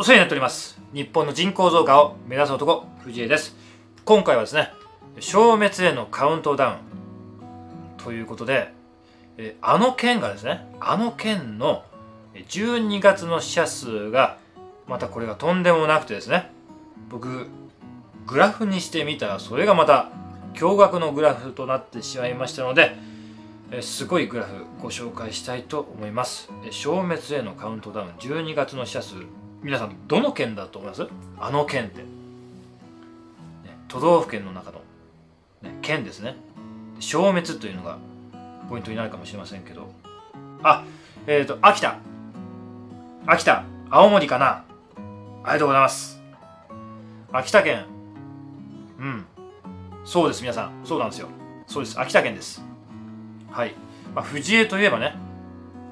お世話になっております。日本の人口増加を目指す男藤江です。今回はですね消滅へのカウントダウン。ということであの県がですねあの県の12月の死者数がまたこれがとんでもなくてですね僕グラフにしてみたらそれがまた驚愕のグラフとなってしまいましたのですごいグラフご紹介したいと思います。消滅へのカウントダウン12月の死者数。皆さんどの県だと思います？あの県って、ね、都道府県の中の、ね、県ですね。消滅というのがポイントになるかもしれませんけど。あえっ、ー、と秋田。秋田青森かな。ありがとうございます。秋田県。うん。そうです皆さん。そうなんですよ。そうです。秋田県です。はい、まあ、藤江といえばね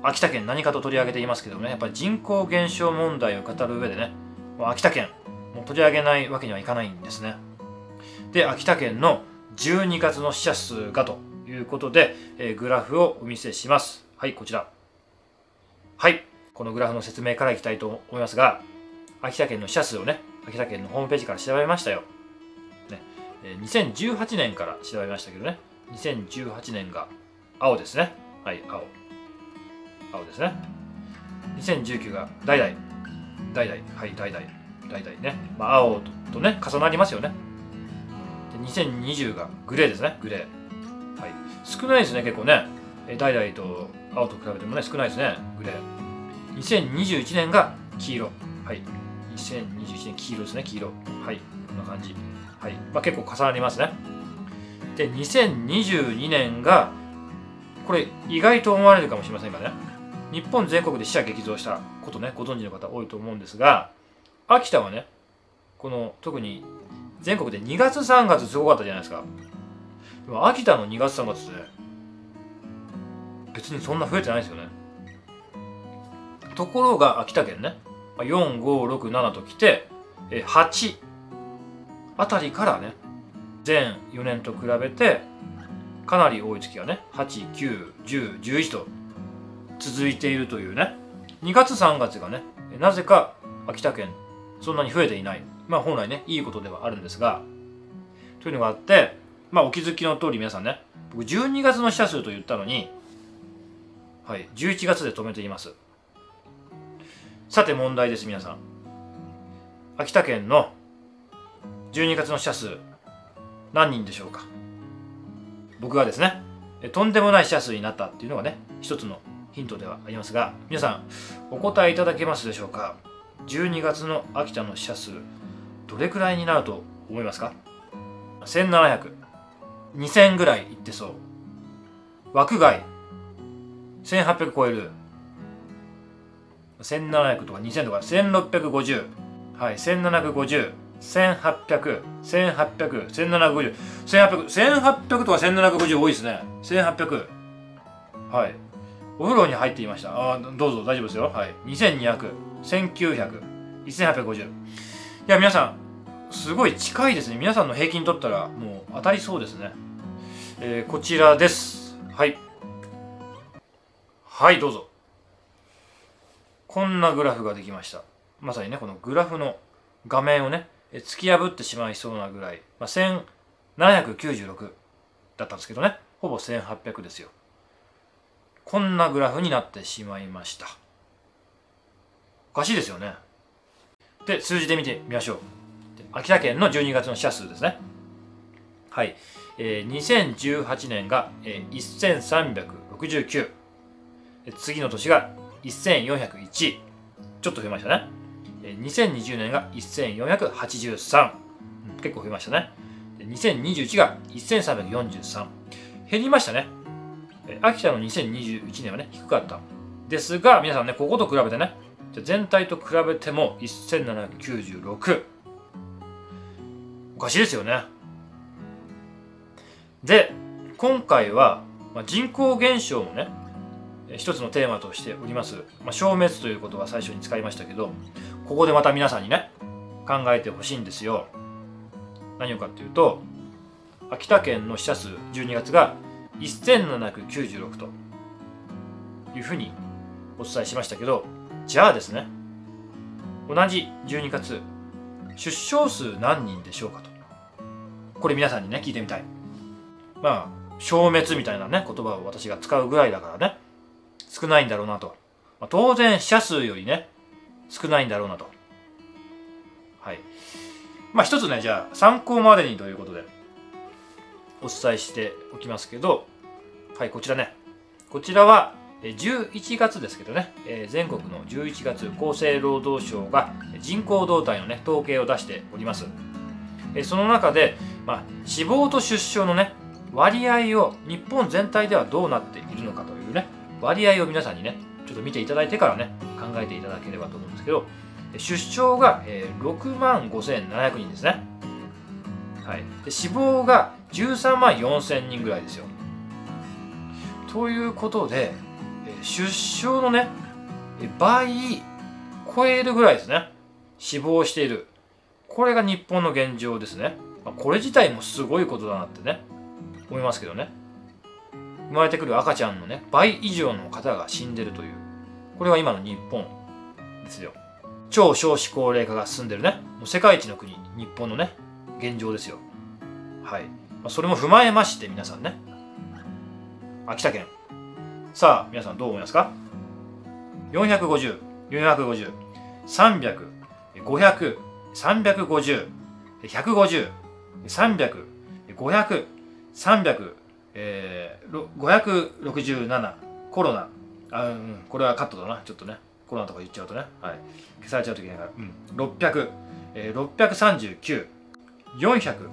秋田県何かと取り上げていますけどもねやっぱり人口減少問題を語る上でね秋田県もう取り上げないわけにはいかないんですね。で秋田県の12月の死者数がということで、えー、グラフをお見せします。はいこちら。はいこのグラフの説明からいきたいと思いますが秋田県の死者数をね秋田県のホームページから調べましたよ、ねえー、2018年から調べましたけどね2018年が青ですね。はい青。青ですね。2019が代々代々はい代々代々ね、まあ、青とね重なりますよね。で2020がグレーですね。グレー。はい。少ないですね結構ね。代々と青と比べてもね少ないですね。グレー。2021年が黄色。はい。2021年黄色ですね黄色。はい。こんな感じ。はい。まあ結構重なりますね。で2022年がこれ意外と思われるかもしれませんがね。日本全国で死者激増したことねご存知の方多いと思うんですが秋田はねこの特に全国で2月3月すごかったじゃないですか。でも秋田の2月3月って別にそんな増えてないですよね。ところが秋田県ね4567ときて8あたりからね全4年と比べてかなり多い月がね891011と続いているというね。2月3月がねなぜか秋田県そんなに増えていない。まあ本来ねいいことではあるんですが。というのがあってまあお気づきの通り皆さんね僕12月の死者数と言ったのにはい11月で止めています。さて問題です皆さん。秋田県の12月の死者数何人でしょうか。僕がですねとんでもない死者数になったっていうのがね一つのヒントではありますが皆さんお答えいただけますでしょうか？12月の秋田の死者数どれくらいになると思いますか？17002000ぐらいいってそう枠外1800超える1700とか2000とか1650はい1750 1800、1800、1750、1800、1800とか1750多いですね。1800。はい。お風呂に入っていました。ああどうぞ大丈夫ですよ。はい。2200、1900、1850。いや、皆さん、すごい近いですね。皆さんの平均取ったらもう当たりそうですね。えー、こちらです。はい。はい、どうぞ。こんなグラフができました。まさにね、このグラフの画面をね、突き破ってしまいそうなぐらい、まあ、1796だったんですけどねほぼ1800ですよこんなグラフになってしまいました。おかしいですよね。で数字で見てみましょう。秋田県の12月の死者数ですね。はい、えー、2018年が、えー、1369次の年が1401ちょっと増えましたね。2020年が1483、うん、結構増えましたね。2021が1343減りましたね。秋田の2021年はね低かった。ですが皆さんねここと比べてねじゃ全体と比べても1796おかしいですよね。で今回は、まあ、人口減少もね一つのテーマとしております、まあ、消滅ということは最初に使いましたけどここでまた皆さんにね考えてほしいんですよ。何をかっていうと秋田県の死者数12月が1796というふうにお伝えしましたけどじゃあですね同じ12月出生数何人でしょうかと。これ皆さんにね聞いてみたい。まあ消滅みたいなね言葉を私が使うぐらいだからね少ないんだろうなと、まあ、当然死者数よりね少ないんだろうなと。はい。まあ一つねじゃあ参考までにということでお伝えしておきますけどはいこちらね。こちらは11月ですけどね、全国の11月厚生労働省が人口動態のね統計を出しております、その中で、まあ、死亡と出生のね割合を日本全体ではどうなっているのかというね割合を皆さんにねちょっと見ていただいてからね考えていただければと思うんですけど出生が、6万5700人ですね、はい、で死亡が13万4000人ぐらいですよ。ということで出生のね倍超えるぐらいですね。死亡している。これが日本の現状ですね。これ自体もすごいことだなってね思いますけどね。生まれてくる赤ちゃんのね倍以上の方が死んでるという。これは今の日本ですよ。超少子高齢化が進んでるね。もう世界一の国日本のね現状ですよ。はい、まそれも踏まえまして皆さんね。秋田県さあ皆さんどう思いますか？450、450、300、500、350、150、300、500、300、えー、567コロナ。あ、うん、これはカットだな。ちょっとね。コロナとか言っちゃうとね、はい、消されちゃうといけないから、うん、600、えー、639、400、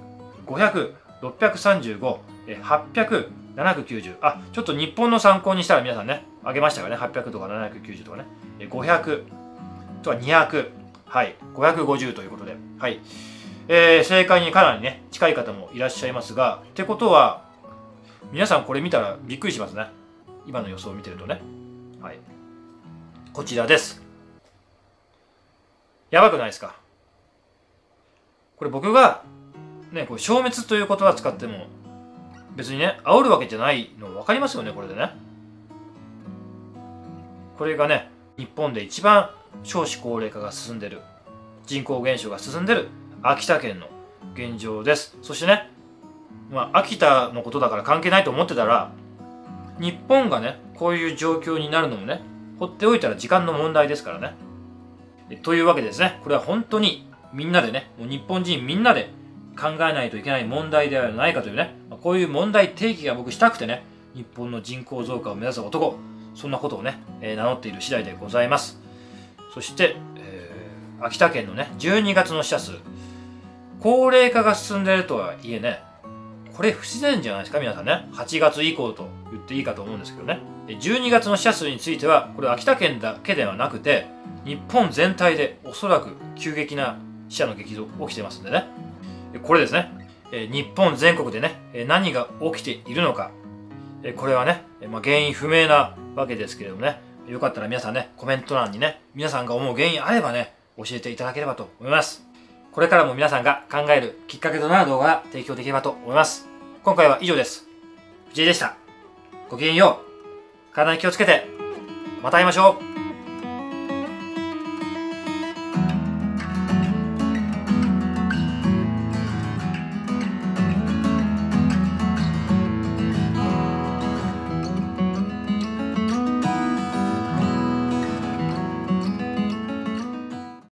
500、635、え、800、790あちょっと日本の参考にしたら皆さんね上げましたかね。800とか790とかね。え500とは200はい。550ということで。はい。えー、正解にかなりね近い方もいらっしゃいますがってことは皆さんこれ見たらびっくりしますね。今の予想を見てるとね。はい。こちらです。やばくないですか？これ僕がねこれ消滅という言葉使っても別にね煽るわけじゃないの分かりますよねこれでね。これがね日本で一番少子高齢化が進んでる人口減少が進んでる秋田県の現状です。そしてねまあ秋田のことだから関係ないと思ってたら日本がねこういう状況になるのもね放っておいたら時間の問題ですからね。というわけでですね。これは本当にみんなでねもう日本人みんなで考えないといけない問題ではないかというね。まこういう問題提起が僕したくてね日本の人口増加を目指す男。そんなことをね、えー、名乗っている次第でございます。そして、えー、秋田県のね12月の死者数。高齢化が進んでいるとはいえねこれ不自然じゃないですか皆さんね。8月以降と言っていいかと思うんですけどね。12月の死者数についてはこれ秋田県だけではなくて日本全体でおそらく急激な死者の激増起きてますんでね。これですね。日本全国でね何が起きているのか。これはね、まあ、原因不明なわけですけれどもねよかったら皆さんねコメント欄にね皆さんが思う原因あればね教えていただければと思います。これからも皆さんが考えるきっかけとなる動画が提供できればと思います。今回は以上です。藤井でした。ごきげんよう。体に気をつけて。また会いましょう。